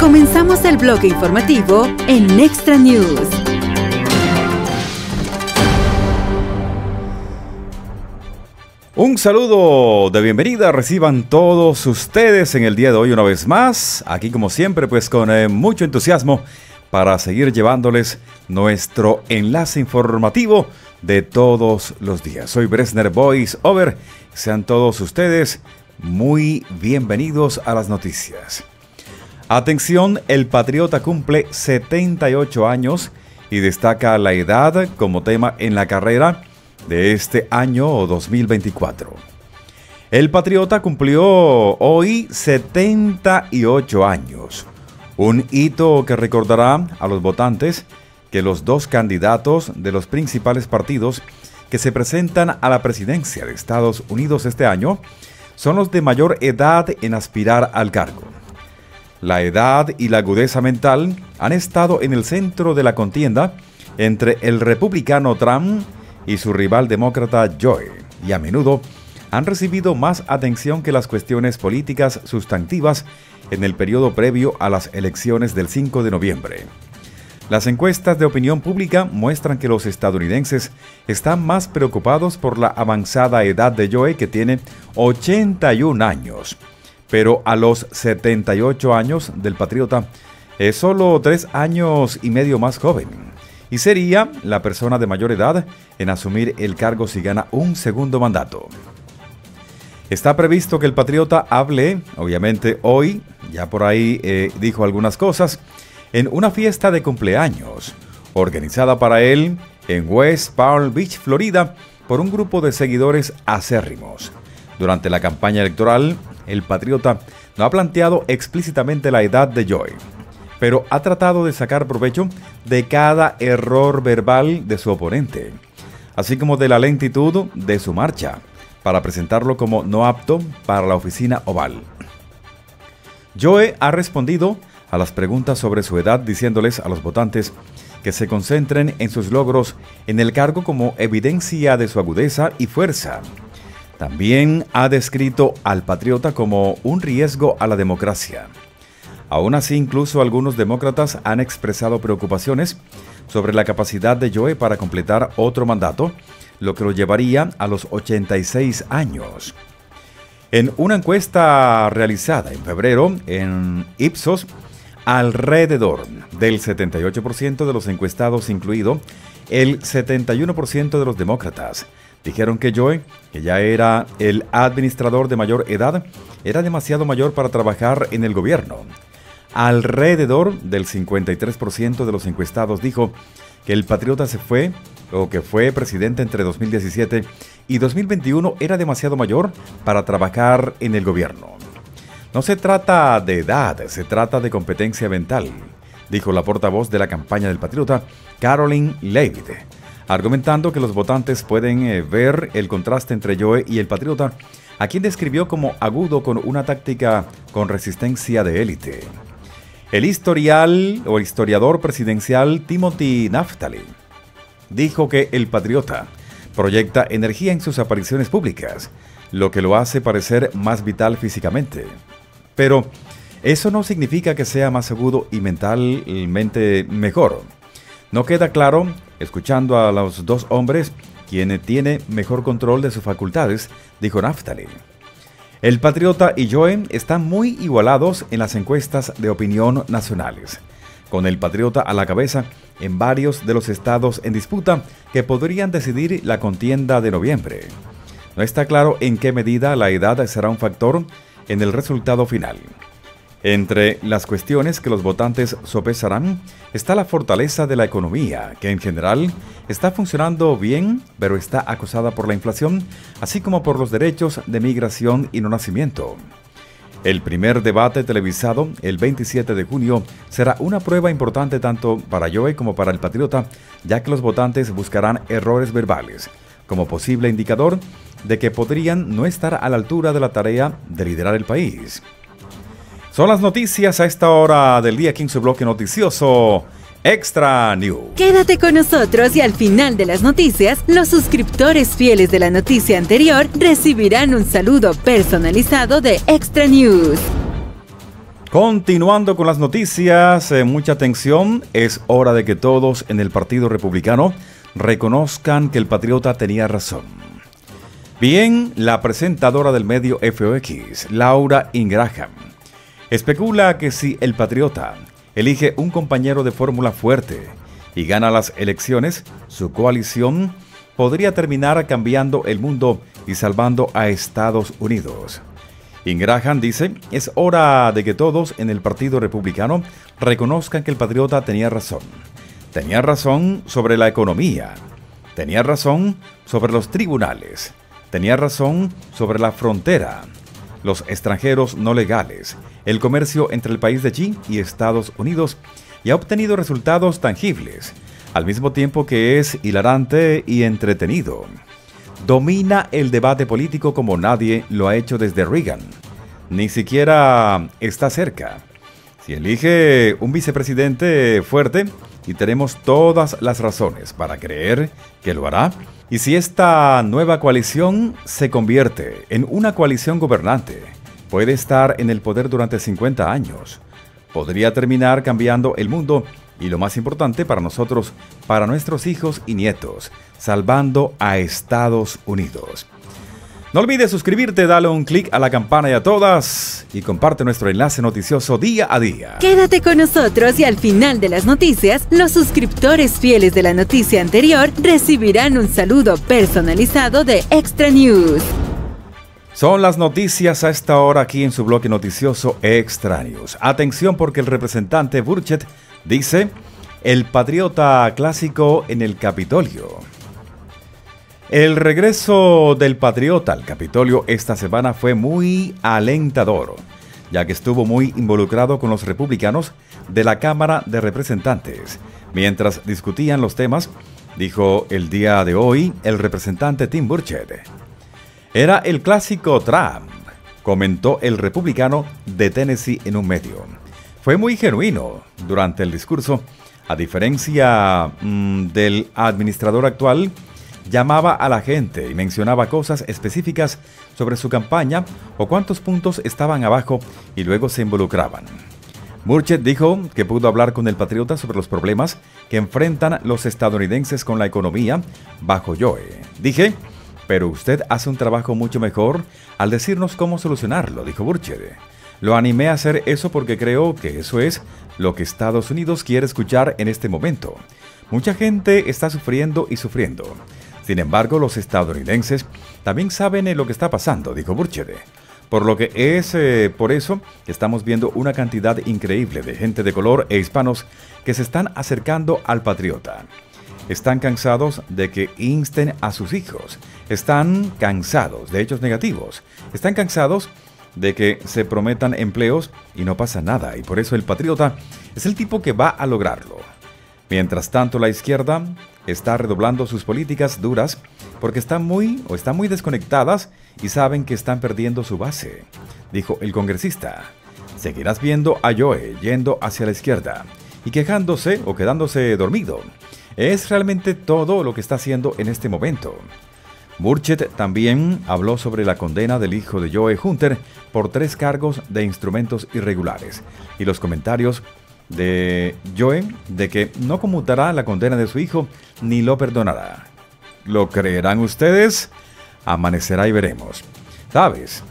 Comenzamos el bloque informativo en Extra News. Un saludo de bienvenida reciban todos ustedes en el día de hoy una vez más, aquí como siempre pues con eh, mucho entusiasmo para seguir llevándoles nuestro enlace informativo de todos los días. Soy Bresner Voice Over, sean todos ustedes muy bienvenidos a las noticias. Atención, el patriota cumple 78 años y destaca la edad como tema en la carrera de este año 2024. El Patriota cumplió hoy 78 años, un hito que recordará a los votantes que los dos candidatos de los principales partidos que se presentan a la presidencia de Estados Unidos este año son los de mayor edad en aspirar al cargo. La edad y la agudeza mental han estado en el centro de la contienda entre el republicano Trump y su rival demócrata Joe, y a menudo han recibido más atención que las cuestiones políticas sustantivas en el periodo previo a las elecciones del 5 de noviembre. Las encuestas de opinión pública muestran que los estadounidenses están más preocupados por la avanzada edad de Joe, que tiene 81 años, pero a los 78 años del patriota es solo tres años y medio más joven y sería la persona de mayor edad en asumir el cargo si gana un segundo mandato. Está previsto que el patriota hable, obviamente hoy, ya por ahí eh, dijo algunas cosas, en una fiesta de cumpleaños, organizada para él en West Palm Beach, Florida, por un grupo de seguidores acérrimos. Durante la campaña electoral, el patriota no ha planteado explícitamente la edad de Joy pero ha tratado de sacar provecho de cada error verbal de su oponente, así como de la lentitud de su marcha, para presentarlo como no apto para la oficina oval. Joe ha respondido a las preguntas sobre su edad diciéndoles a los votantes que se concentren en sus logros en el cargo como evidencia de su agudeza y fuerza. También ha descrito al patriota como un riesgo a la democracia. Aún así, incluso algunos demócratas han expresado preocupaciones sobre la capacidad de Joe para completar otro mandato, lo que lo llevaría a los 86 años. En una encuesta realizada en febrero en Ipsos, alrededor del 78% de los encuestados, incluido el 71% de los demócratas, dijeron que Joe, que ya era el administrador de mayor edad, era demasiado mayor para trabajar en el gobierno. Alrededor del 53% de los encuestados dijo que el patriota se fue o que fue presidente entre 2017 y 2021 era demasiado mayor para trabajar en el gobierno. No se trata de edad, se trata de competencia mental, dijo la portavoz de la campaña del patriota, Caroline Levitt, argumentando que los votantes pueden eh, ver el contraste entre Joe y el patriota, a quien describió como agudo con una táctica con resistencia de élite. El historial o historiador presidencial Timothy Naftali dijo que el patriota proyecta energía en sus apariciones públicas, lo que lo hace parecer más vital físicamente. Pero eso no significa que sea más agudo y mentalmente mejor. No queda claro, escuchando a los dos hombres, quién tiene mejor control de sus facultades, dijo Naftali. El Patriota y Joe están muy igualados en las encuestas de opinión nacionales, con el Patriota a la cabeza en varios de los estados en disputa que podrían decidir la contienda de noviembre. No está claro en qué medida la edad será un factor en el resultado final. Entre las cuestiones que los votantes sopesarán está la fortaleza de la economía, que en general está funcionando bien, pero está acosada por la inflación, así como por los derechos de migración y no nacimiento. El primer debate televisado el 27 de junio será una prueba importante tanto para Joe como para el Patriota, ya que los votantes buscarán errores verbales como posible indicador de que podrían no estar a la altura de la tarea de liderar el país. Son las noticias a esta hora del día aquí en su bloque noticioso. Extra News. Quédate con nosotros y al final de las noticias, los suscriptores fieles de la noticia anterior recibirán un saludo personalizado de Extra News. Continuando con las noticias, eh, mucha atención, es hora de que todos en el Partido Republicano reconozcan que el patriota tenía razón. Bien, la presentadora del medio FOX, Laura Ingraham, especula que si el patriota elige un compañero de fórmula fuerte y gana las elecciones, su coalición podría terminar cambiando el mundo y salvando a Estados Unidos. Ingraham dice, es hora de que todos en el Partido Republicano reconozcan que el patriota tenía razón. Tenía razón sobre la economía. Tenía razón sobre los tribunales. Tenía razón sobre la frontera. Los extranjeros no legales. El comercio entre el país de allí y Estados Unidos. Y ha obtenido resultados tangibles. Al mismo tiempo que es hilarante y entretenido domina el debate político como nadie lo ha hecho desde Reagan. Ni siquiera está cerca. Si elige un vicepresidente fuerte, y tenemos todas las razones para creer que lo hará, y si esta nueva coalición se convierte en una coalición gobernante, puede estar en el poder durante 50 años, podría terminar cambiando el mundo y lo más importante para nosotros, para nuestros hijos y nietos, salvando a Estados Unidos. No olvides suscribirte, dale un clic a la campana y a todas y comparte nuestro enlace noticioso día a día. Quédate con nosotros y al final de las noticias, los suscriptores fieles de la noticia anterior recibirán un saludo personalizado de Extra News. Son las noticias a esta hora aquí en su bloque noticioso Extra News. Atención porque el representante Burchet dice, el patriota clásico en el Capitolio. El regreso del patriota al Capitolio esta semana fue muy alentador, ya que estuvo muy involucrado con los republicanos de la Cámara de Representantes. Mientras discutían los temas, dijo el día de hoy el representante Tim Burchett. Era el clásico Trump, comentó el republicano de Tennessee en un medio. Fue muy genuino durante el discurso, a diferencia mm, del administrador actual, llamaba a la gente y mencionaba cosas específicas sobre su campaña o cuántos puntos estaban abajo y luego se involucraban. Burchett dijo que pudo hablar con el patriota sobre los problemas que enfrentan los estadounidenses con la economía bajo Joe. Dije, pero usted hace un trabajo mucho mejor al decirnos cómo solucionarlo, dijo Burchett. Lo animé a hacer eso porque creo que eso es lo que Estados Unidos quiere escuchar en este momento. Mucha gente está sufriendo y sufriendo. Sin embargo, los estadounidenses también saben lo que está pasando, dijo Burchede. Por lo que es eh, por eso que estamos viendo una cantidad increíble de gente de color e hispanos que se están acercando al patriota. Están cansados de que insten a sus hijos. Están cansados de hechos negativos. Están cansados de que se prometan empleos y no pasa nada. Y por eso el patriota es el tipo que va a lograrlo. Mientras tanto, la izquierda está redoblando sus políticas duras porque están muy o están muy desconectadas y saben que están perdiendo su base, dijo el congresista. Seguirás viendo a Joe yendo hacia la izquierda y quejándose o quedándose dormido. Es realmente todo lo que está haciendo en este momento. Burchett también habló sobre la condena del hijo de Joe Hunter por tres cargos de instrumentos irregulares y los comentarios de Joe de que no conmutará la condena de su hijo ni lo perdonará. ¿Lo creerán ustedes? Amanecerá y veremos. ¿Sabes?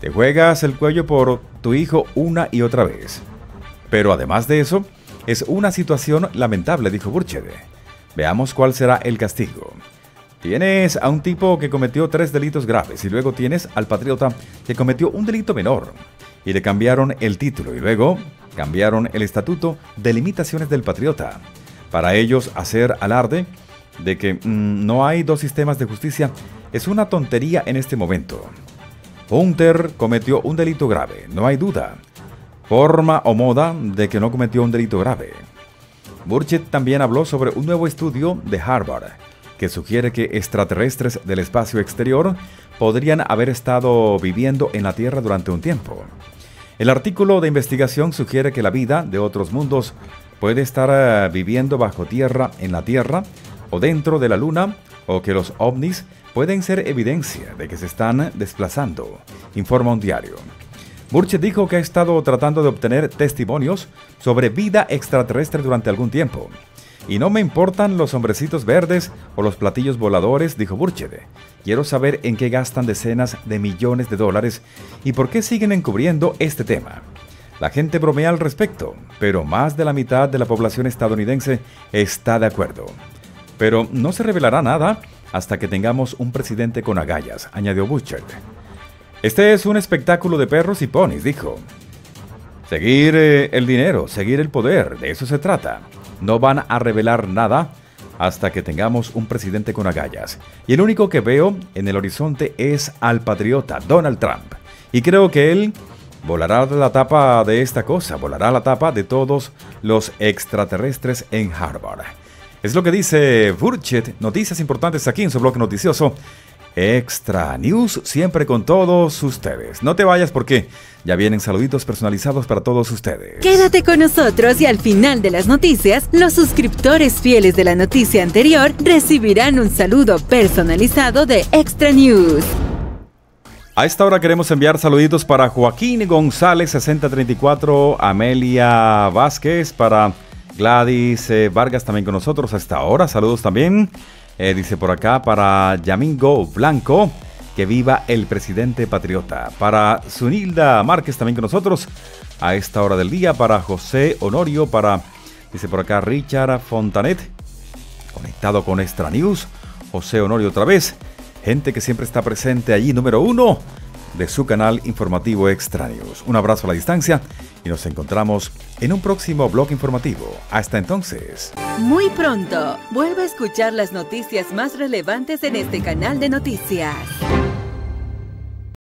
Te juegas el cuello por tu hijo una y otra vez. Pero además de eso, es una situación lamentable, dijo Burchede. Veamos cuál será el castigo. Tienes a un tipo que cometió tres delitos graves y luego tienes al patriota que cometió un delito menor y le cambiaron el título y luego cambiaron el estatuto de limitaciones del patriota. Para ellos hacer alarde de que mm, no hay dos sistemas de justicia es una tontería en este momento. Hunter cometió un delito grave, no hay duda. Forma o moda de que no cometió un delito grave. Burchett también habló sobre un nuevo estudio de Harvard que sugiere que extraterrestres del espacio exterior podrían haber estado viviendo en la Tierra durante un tiempo. El artículo de investigación sugiere que la vida de otros mundos puede estar eh, viviendo bajo tierra en la Tierra o dentro de la Luna o que los ovnis pueden ser evidencia de que se están desplazando, informa un diario. Burchett dijo que ha estado tratando de obtener testimonios sobre vida extraterrestre durante algún tiempo. Y no me importan los hombrecitos verdes o los platillos voladores, dijo Burchett. Quiero saber en qué gastan decenas de millones de dólares y por qué siguen encubriendo este tema. La gente bromea al respecto, pero más de la mitad de la población estadounidense está de acuerdo. Pero no se revelará nada hasta que tengamos un presidente con agallas, añadió Burchett. Este es un espectáculo de perros y ponis, dijo. Seguir eh, el dinero, seguir el poder, de eso se trata. No van a revelar nada hasta que tengamos un presidente con agallas. Y el único que veo en el horizonte es al patriota Donald Trump. Y creo que él volará la tapa de esta cosa, volará la tapa de todos los extraterrestres en Harvard. Es lo que dice Burchett, noticias importantes aquí en su blog noticioso. Extra News, siempre con todos ustedes. No te vayas porque ya vienen saluditos personalizados para todos ustedes. Quédate con nosotros y al final de las noticias, los suscriptores fieles de la noticia anterior recibirán un saludo personalizado de Extra News. A esta hora queremos enviar saluditos para Joaquín González 6034, Amelia Vázquez, para Gladys eh, Vargas también con nosotros a esta hora. Saludos también eh, dice por acá para Yamingo Blanco, que viva el presidente patriota. Para Sunilda Márquez también con nosotros a esta hora del día. Para José Honorio, para, dice por acá Richard Fontanet, conectado con Extra News. José Honorio otra vez. Gente que siempre está presente allí, número uno de su canal informativo Extraños. Un abrazo a la distancia y nos encontramos en un próximo blog informativo. Hasta entonces. Muy pronto, vuelve a escuchar las noticias más relevantes en este canal de noticias.